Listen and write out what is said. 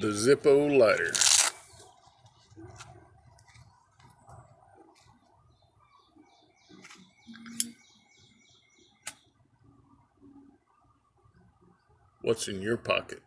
the Zippo lighter. What's in your pocket?